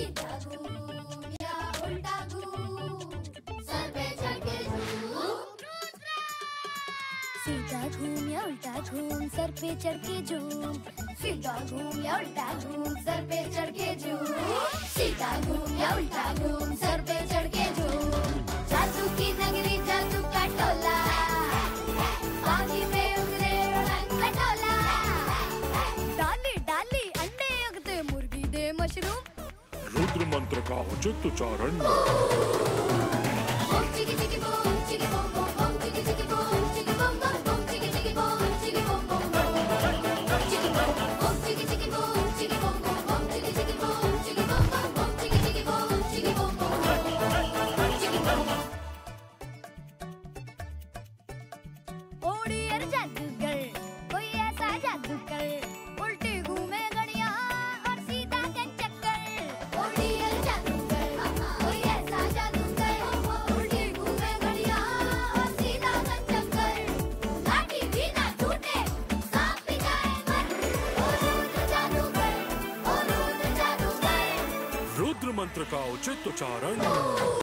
सीधा घूम या उल्टा घूम सर पे चढ़ के झूम। सीधा घूम या उल्टा झूम सर पे चढ़ के झूम। सीधा घूम या उल्टा घूम सर पे चढ़ के झूम जादू की नगरी, जादू का टोला। पानी में मशरूम। रुद्र मंत्र का उचित उच्चारण बम मंत्र का उचित उच्चारण